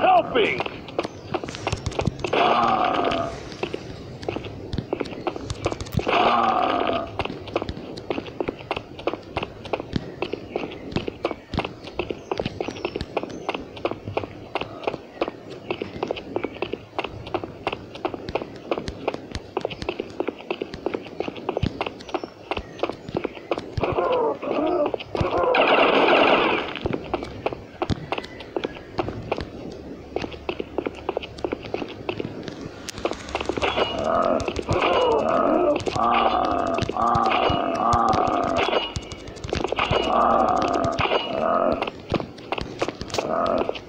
helping! Uh...